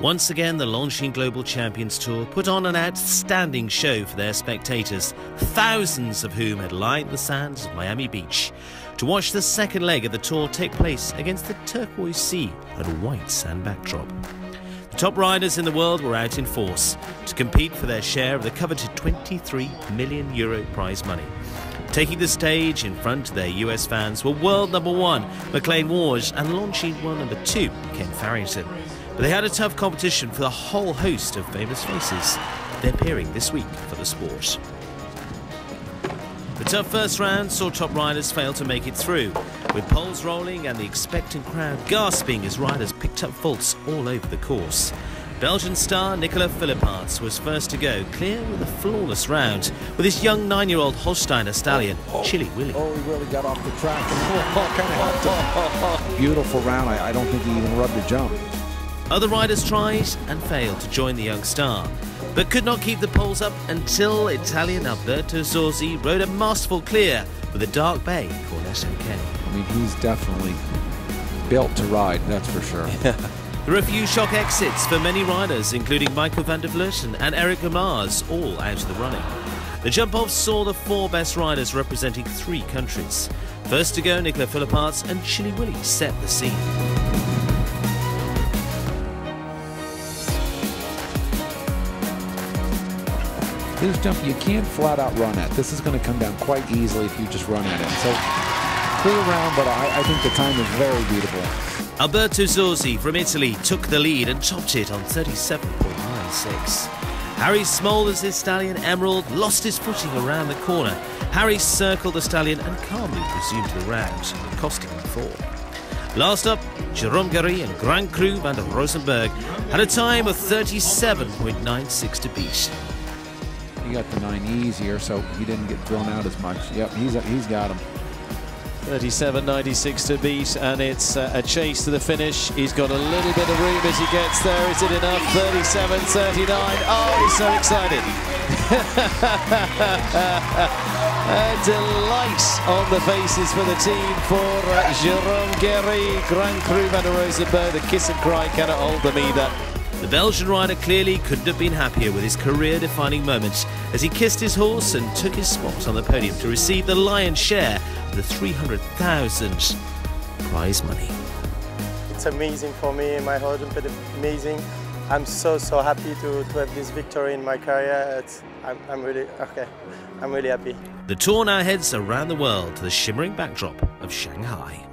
Once again, the Longines Global Champions Tour put on an outstanding show for their spectators, thousands of whom had lined the sands of Miami Beach to watch the second leg of the tour take place against the turquoise sea and white sand backdrop. The top riders in the world were out in force to compete for their share of the coveted 23 million euro prize money. Taking the stage in front of their US fans were world number one McLain Ward and Longines world number two Kent Farrington. But they had a tough competition for the whole host of famous faces. They're appearing this week for the sport. The tough first round saw top riders fail to make it through, with poles rolling and the expectant crowd gasping as riders picked up faults all over the course. Belgian star Nicola Philippaerts was first to go, clear with a flawless round, with his young nine-year-old Holsteiner stallion, oh, oh, Chilli Willi. Oh, he really got off the track and oh, kind of. Beautiful round. I, I don't think he even rubbed a jump. Other riders tried and failed to join the young star, but could not keep the poles up until Italian Alberto Zorzi rode a masterful clear with a dark bay called SMK. I mean, he's definitely built to ride, that's for sure. There are a few shock exits for many riders, including Maikel van der Vleuten and Eric Mars, all out of the running. The jump-off saw the four best riders representing three countries. First to go, Nicola Philippaerts and Chilli Willi set the scene. This jump you can't flat out run at. This is going to come down quite easily if you just run at it. So clear round, but I, I think the time is very beautiful. Alberto Zorzi from Italy took the lead and topped it on 37.96. Harrie Smolders' his stallion Emerald lost his footing around the corner. Harry circled the stallion and calmly resumed the round, costing him four. Last up, Jerome Guéry and Grand Cru van der Rozenberg had a time of 37.96 to beat. He got the nine easier, so he didn't get thrown out as much. Yep, he's he's got him. 37.96 to beat, and it's uh, a chase to the finish. He's got a little bit of room as he gets there. Is it enough? 37.39. Oh, he's so excited. a delight on the faces for the team for uh, Jerome Guéry, Grand Cru van Rozenberg. The kiss and cry cannot hold them either. The Belgian rider clearly couldn't have been happier with his career-defining moment as he kissed his horse and took his spot on the podium to receive the lion's share of the 300,000 prize money. It's amazing for me, my husband amazing. I'm so, so happy to, to have this victory in my career. It's, I'm, I'm really, okay, I'm really happy. The tour now heads around the world to the shimmering backdrop of Shanghai.